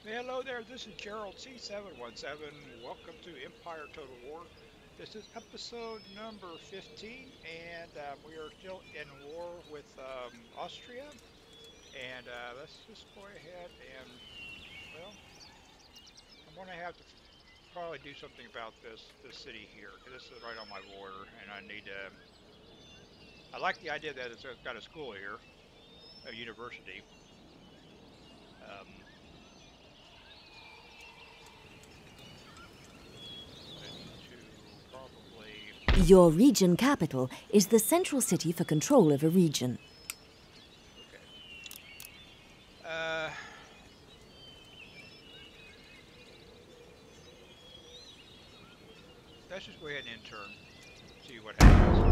Hello there, this is Gerald C717. Welcome to Empire Total War. This is episode number 15, and um, we are still in war with um, Austria. And uh, let's just go ahead and, well, I'm going to have to probably do something about this this city here. This is right on my border, and I need to. I like the idea that it's got a school here, a university. Um, Your region capital is the central city for control of a region. Okay. Uh, let's just go ahead and intern, see what happens.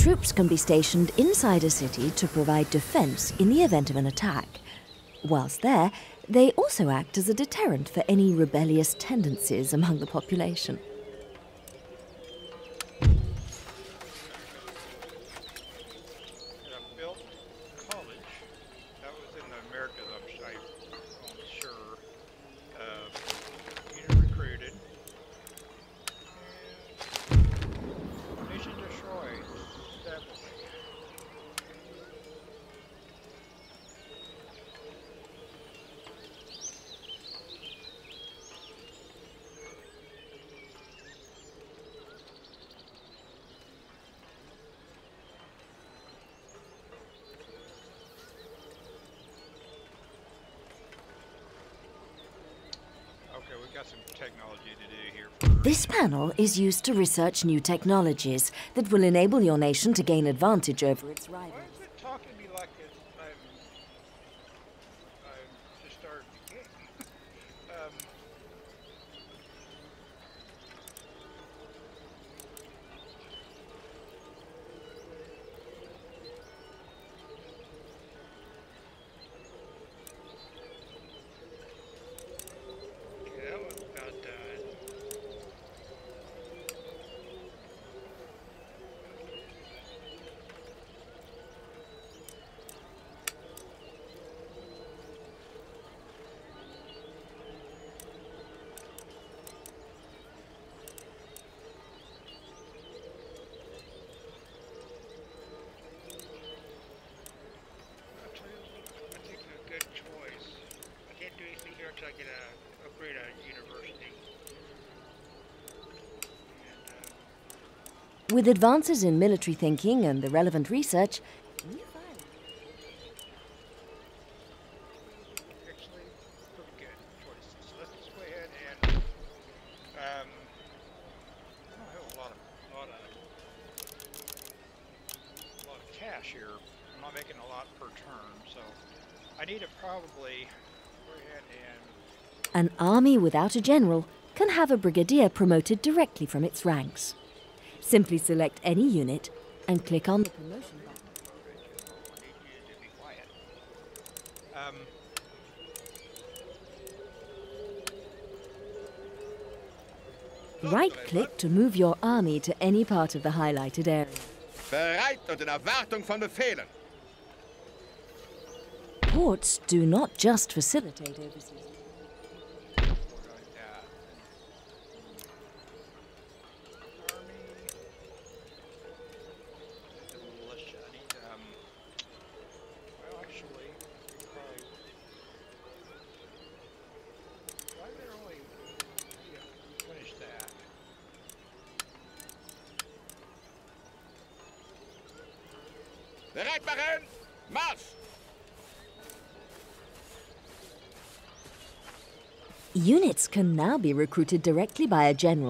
Troops can be stationed inside a city to provide defense in the event of an attack. Whilst there, they also act as a deterrent for any rebellious tendencies among the population. This panel is used to research new technologies that will enable your nation to gain advantage over its rivals. is it talking to me like it's, I'm, I'm just started the game? um, okay, that was about done. I'll tell you, I think a good choice. I can't do anything here until I get a upgrade at university. And, uh, With advances in military thinking and the relevant research, actually, pretty good choices. So let's just go ahead and, um, I don't have a lot of, lot of, a lot of cash here. I'm not making a lot per turn, so I need to probably go ahead and an army without a general can have a brigadier promoted directly from its ranks. Simply select any unit and click on the promotion button. I need you to be quiet. Um, Right click to move your army to any part of the highlighted area. Bereit und in Erwartung von Befehlen. Ports do not just facilitate overseas. We're going that. Army. Militia. I need, um. Well, actually, we probably. Why did there only. Yeah, finish that. Marsch! Units can now be recruited directly by a general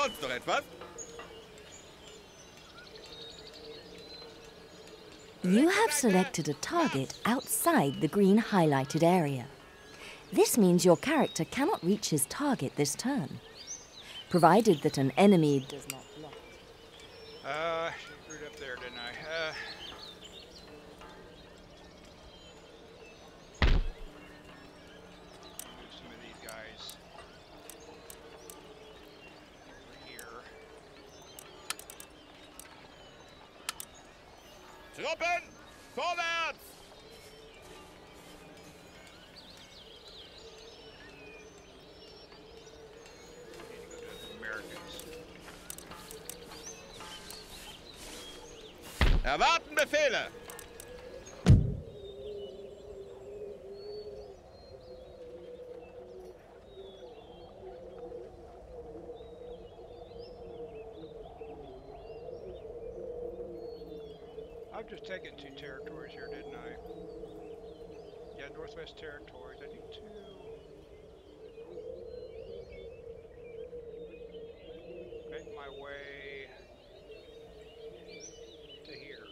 Sonst noch etwas? You have selected a target outside the green highlighted area. This means your character cannot reach his target this turn, provided that an enemy does not block. Uh, screwed up there, didn't I? Uh. Move some of these guys over here. Truppen! Vorwärts! Need to go to the Americans. Erwarten I've just taken two territories here, didn't I? Yeah, Northwest Territories. I need to. Make my way to here.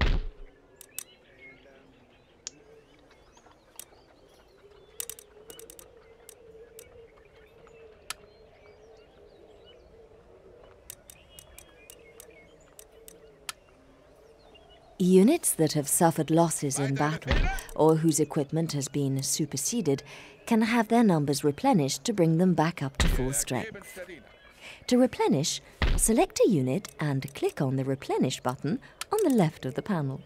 And, um, Units that have suffered losses in battle or whose equipment has been superseded can have their numbers replenished to bring them back up to full strength. To replenish, select a unit and click on the Replenish button on the left of the panel.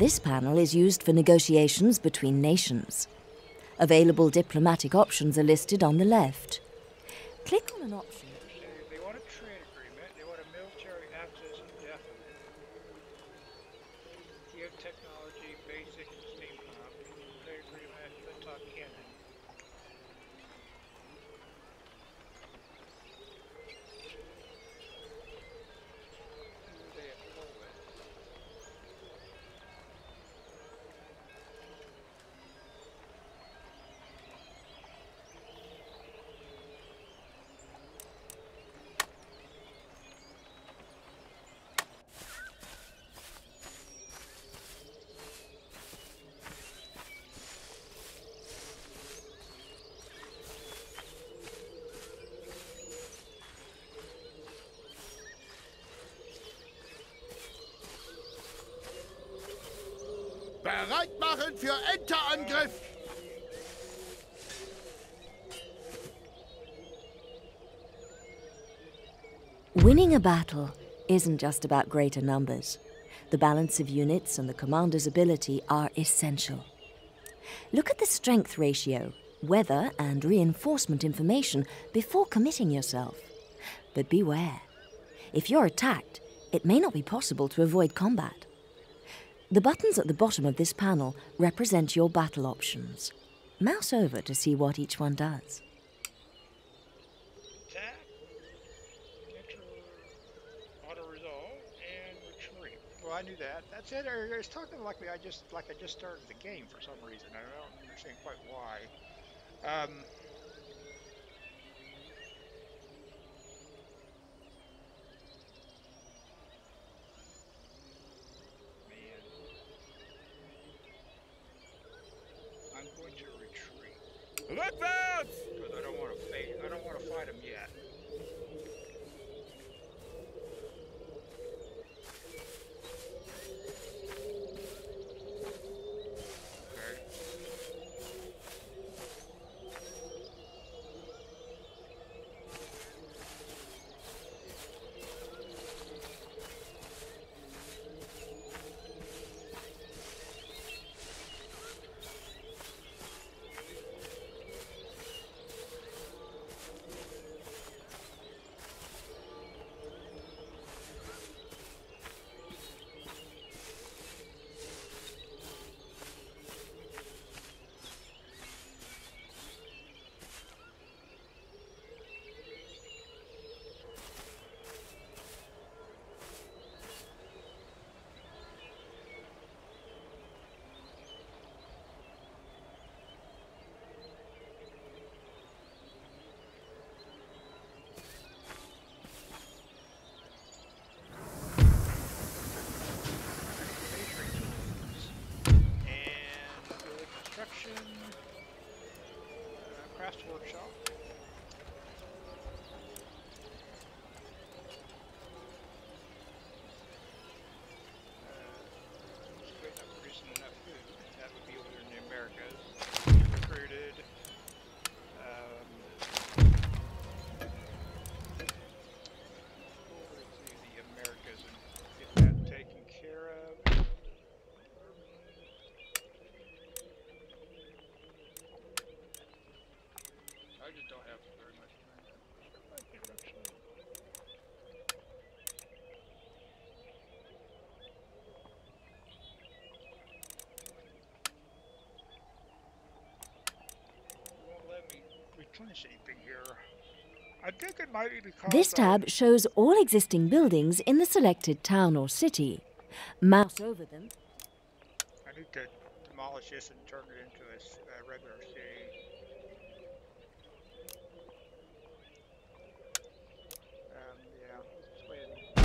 This panel is used for negotiations between nations. Available diplomatic options are listed on the left. Click on an option. Say They want a trade agreement. They want a military access indefinite. Geotechnology, basic, steampunk. Trade agreement, Flintlock cannon. Bereit machen für Enterangriff! Winning a battle isn't just about greater numbers. The balance of units and the commander's ability are essential. Look at the strength ratio, weather and reinforcement information before committing yourself. But beware. If you're attacked, it may not be possible to avoid combat. The buttons at the bottom of this panel represent your battle options. Mouse over to see what each one does. Attack, auto resolve, and retreat. Well, I knew that. That's it. It's talking like me. I just like I just started the game for some reason. I don't understand quite why. Um, This I- tab shows all existing buildings in the selected town or city. Mouse over them I need to demolish this and turn it into a a regular city. Um, yeah, let's go ahead and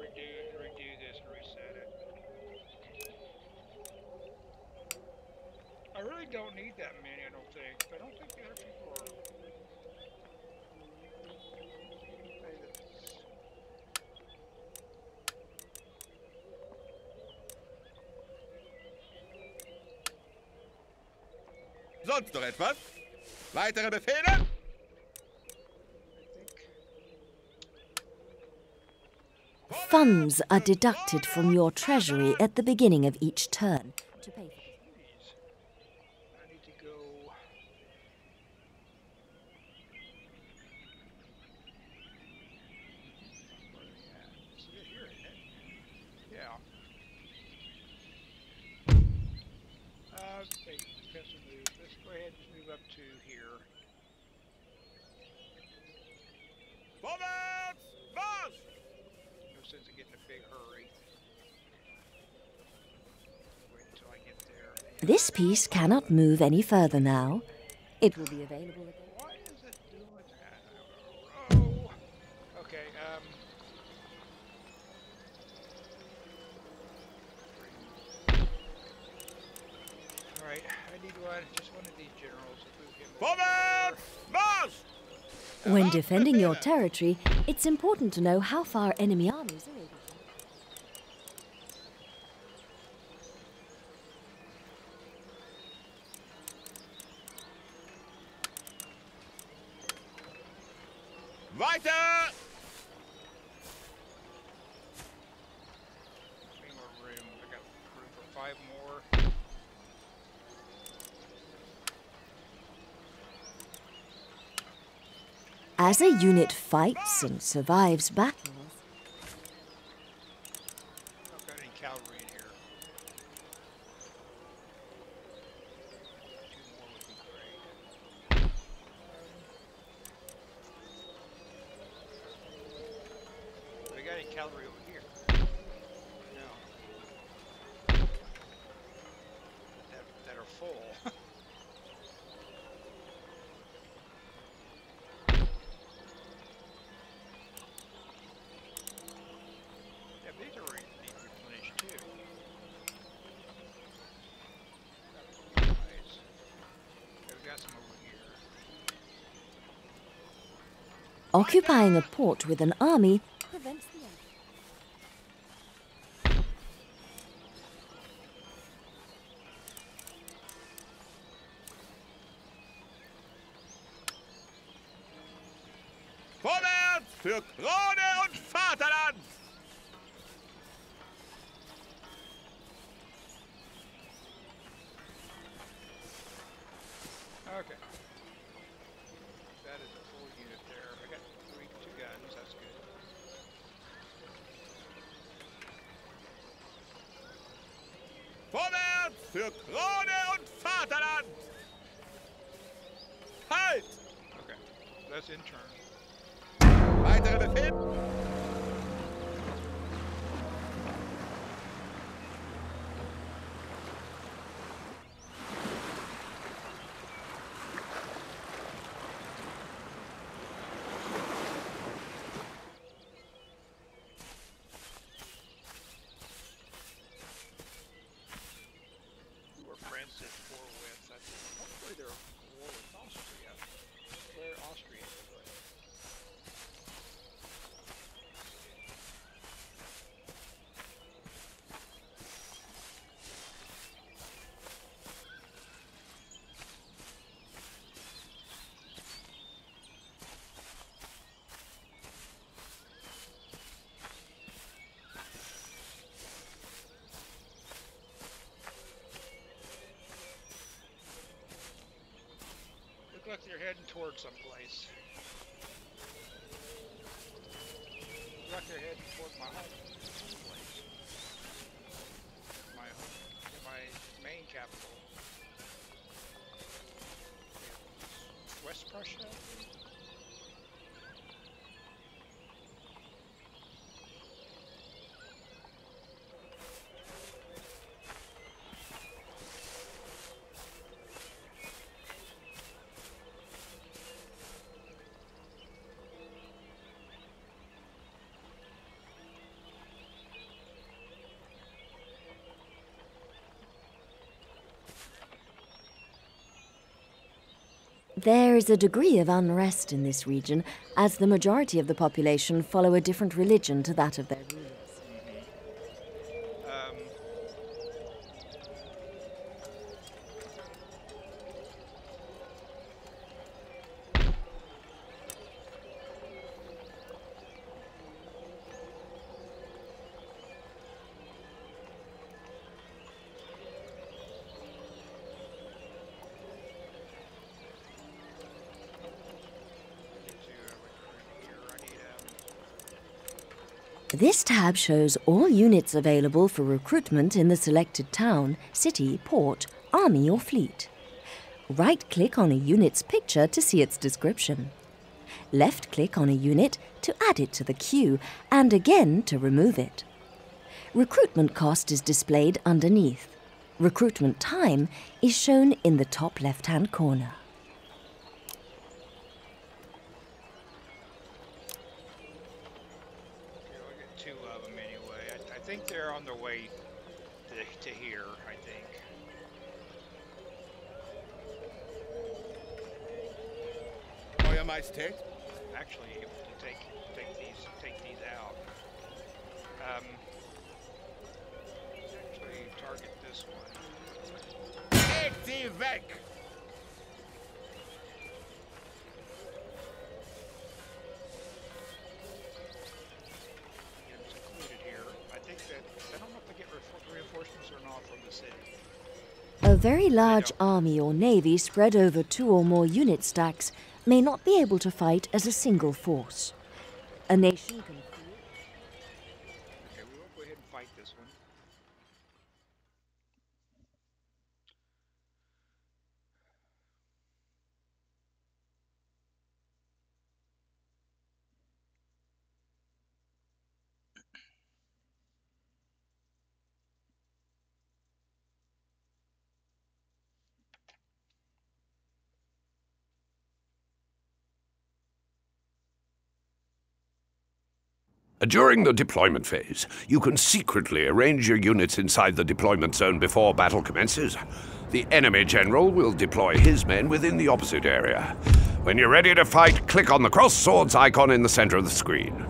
redo, redo this and reset it. I really don't need that many, I don't. I don't think the other people are. Sonst noch etwas? Weitere Befehle? Funds are deducted from your treasury at the beginning of each turn to pay for Jeez. I need to go. Where are they at? This is it here, isn't it? Yeah. Uh, okay, let's move. Let's go ahead and move up to here. Vorwärts! Marsch! No sense in getting a big hurry. Wait until I get there. This piece cannot move any further now. It will be available? Oh. Okay, um. Alright, I need one, just one of these generals! Marsch! When defending your territory, it's important to know how far enemy armies are able to. Weiter! Any more room? I got room for five more. As a unit fights and survives battles, I've got any cavalry in here. Two more would be great. Have we got any cavalry over here? No. That, that are full. yeah, these are re- need replenished too. Nice. Okay, we got some over here. Occupying a port with an army für Krone und Vaterland! Halt! Okay. That's in turn. Weitere Befehl? They're heading towards someplace. Like they're heading toward my home. My home, my main capital. West Prussia. There is a degree of unrest in this region as the majority of the population follow a different religion to that of their tab shows all units available for recruitment in the selected town, city, port, army, or fleet. Right click on a unit's picture to see its description. Left click on a unit to add it to the queue, and again to remove it. Recruitment cost is displayed underneath. Recruitment time is shown in the top left hand corner. Two of them anyway. I, I think they're on their way to, to here, I think. Euer Majestät? Actually, able to take take these take these out. Um, actually, target this one. Sie weg! Very large army or navy spread over two or more unit stacks may not be able to fight as a single force. A nation can. During the deployment phase, you can secretly arrange your units inside the deployment zone before battle commences. The enemy general will deploy his men within the opposite area. When you're ready to fight, click on the cross swords icon in the center of the screen.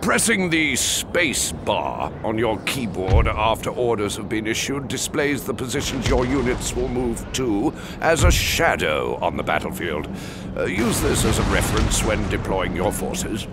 Pressing the space bar on your keyboard after orders have been issued displays the positions your units will move to as a shadow on the battlefield. Uh, use this as a reference when deploying your forces.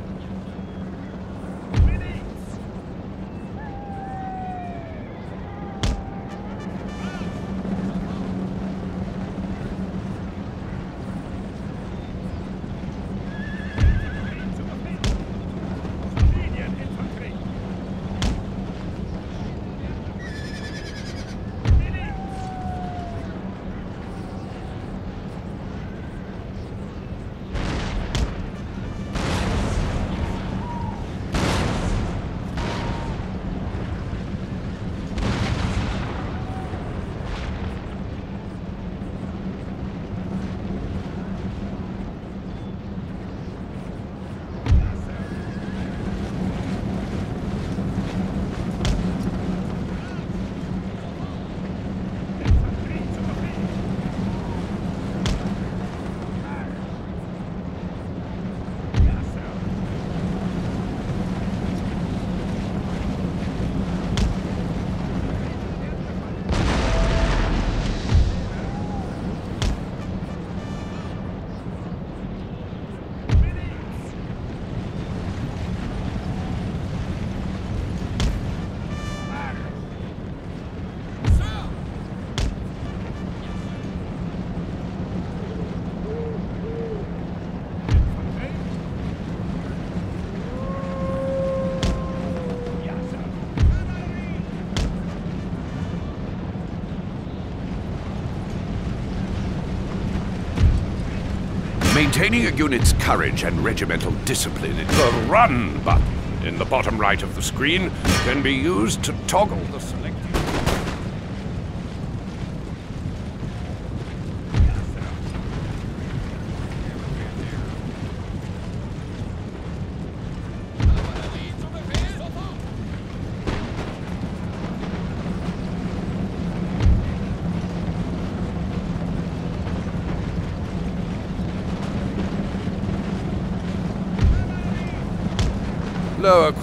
Maintaining a unit's courage and regimental discipline, the run button in the bottom right of the screen can be used to toggle the selected.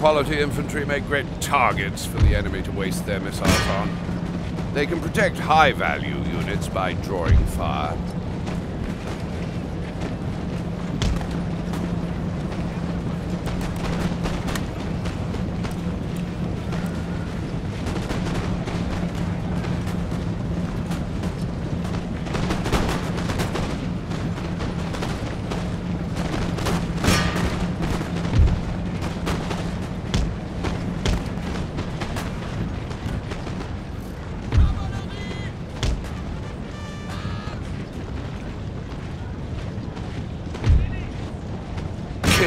Quality infantry make great targets for the enemy to waste their missiles on. They can protect high value units by drawing fire.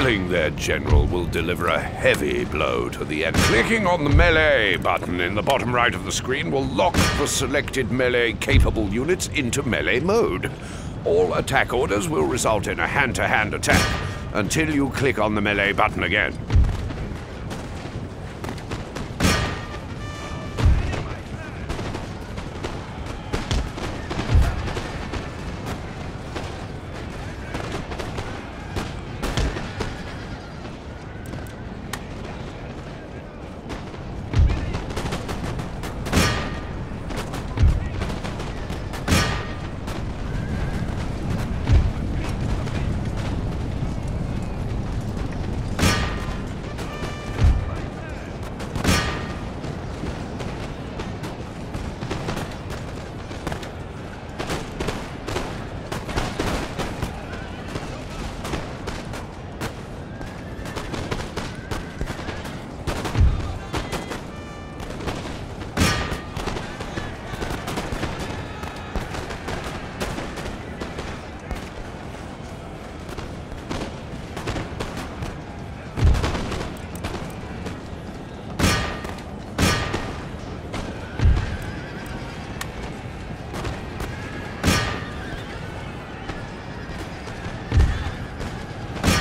Killing their general will deliver a heavy blow to the enemy. Clicking on the melee button in the bottom right of the screen will lock the selected melee-capable units into melee mode. All attack orders will result in a hand-to-hand attack until you click on the melee button again.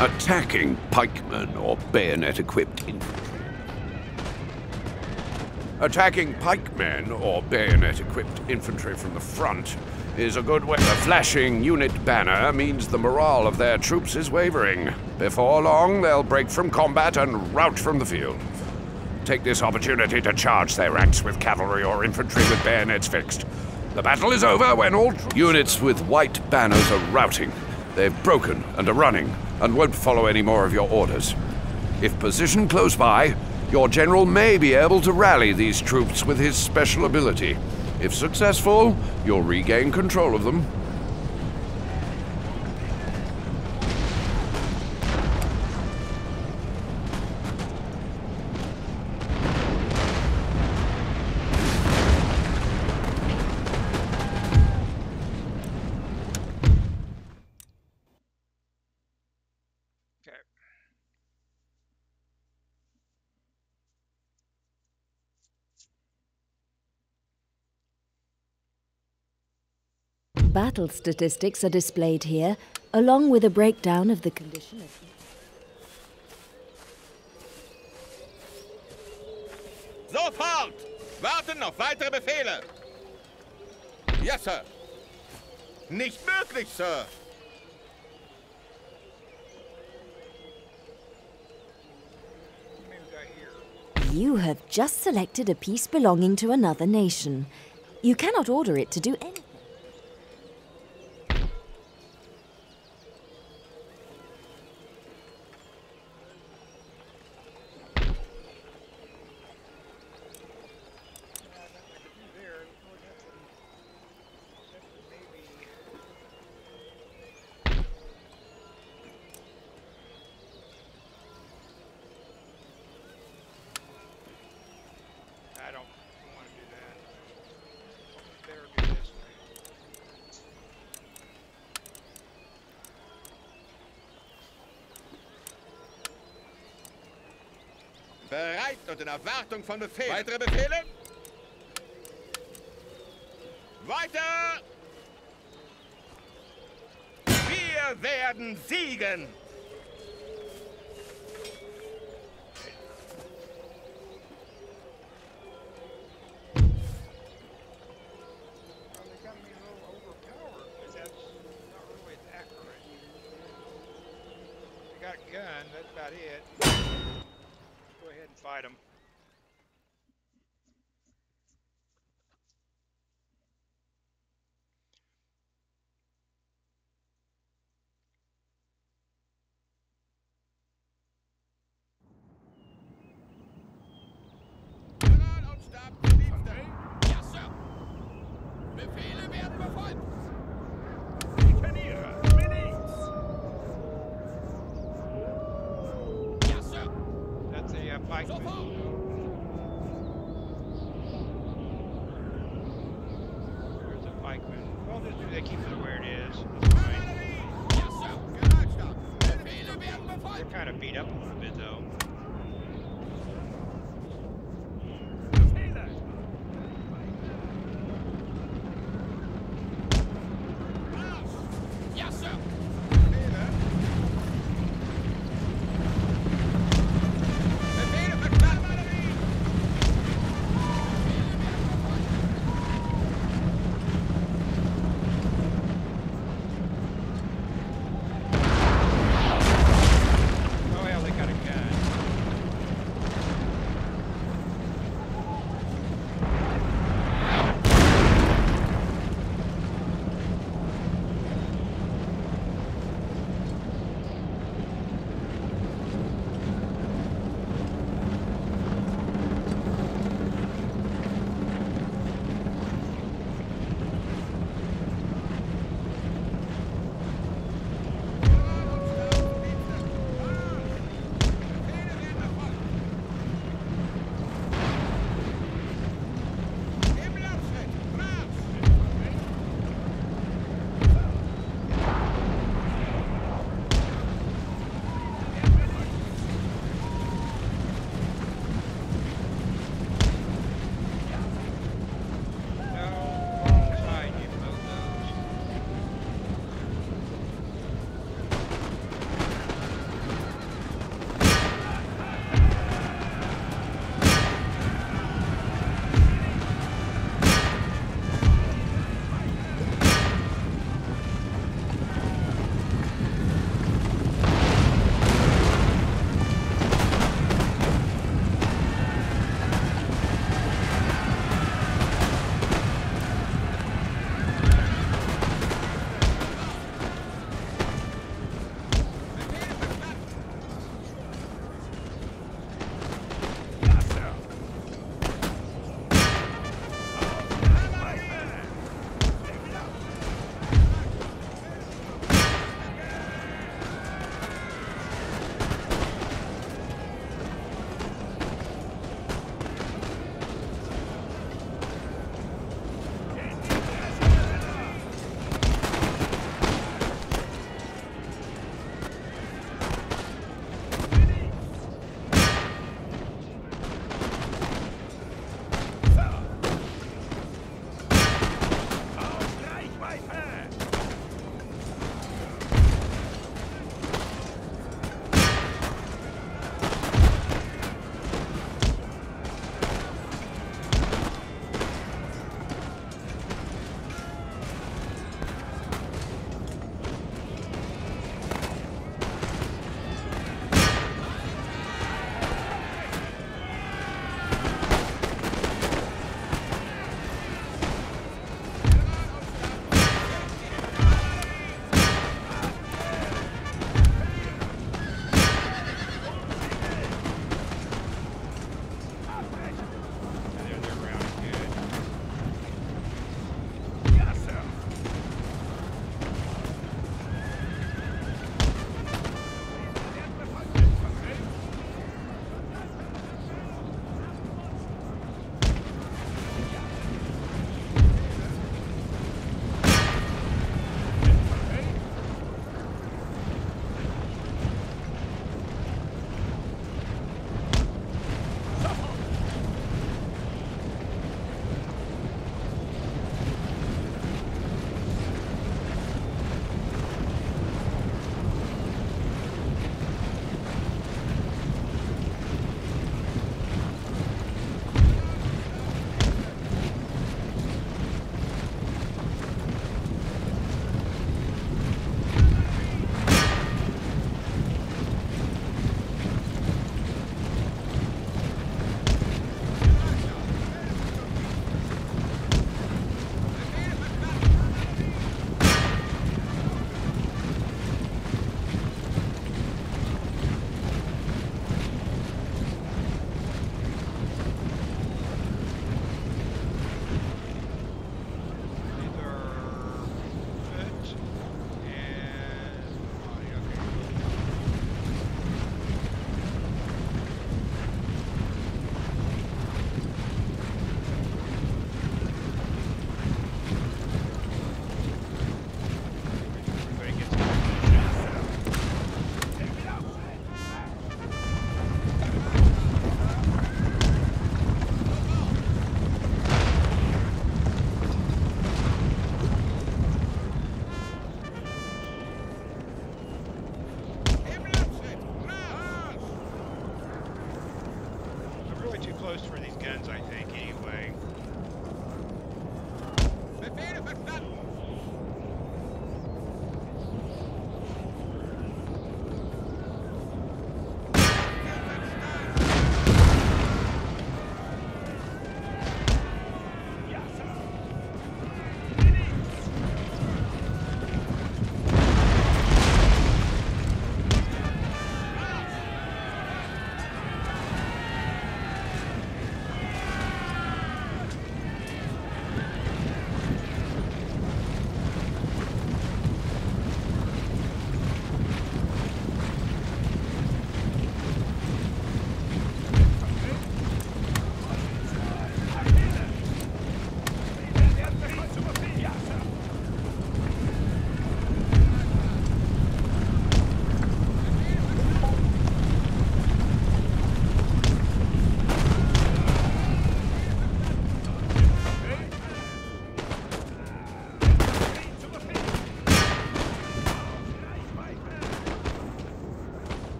Attacking pikemen or bayonet-equipped infantry. Attacking pikemen or bayonet-equipped infantry from the front is a good way. The flashing unit banner means the morale of their troops is wavering. Before long, they'll break from combat and rout from the field. Take this opportunity to charge their ranks with cavalry or infantry with bayonets fixed. The battle is over when all units with white banners are routing. They've broken and are running and won't follow any more of your orders. If positioned close by, your general may be able to rally these troops with his special ability. If successful, you'll regain control of them. Battle statistics are displayed here, along with a breakdown of the condition of. Sofort! Warten noch weitere Befehle! Yes, Sir. Nicht möglich, Sir. Maybe we got here. You have just selected a piece belonging to another nation. You cannot order it to do anything. und in Erwartung von Befehlen. Weitere Befehle? Weiter! Wir werden siegen! They keep it where it is. Yes, They're kind of beat up a little bit, though.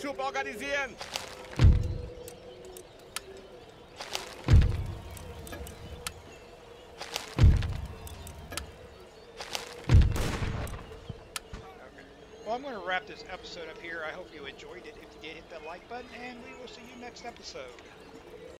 Nachschub organisieren! Well, I'm going to wrap this episode up here. I hope you enjoyed it. If you did, hit that like button, and we will see you next episode.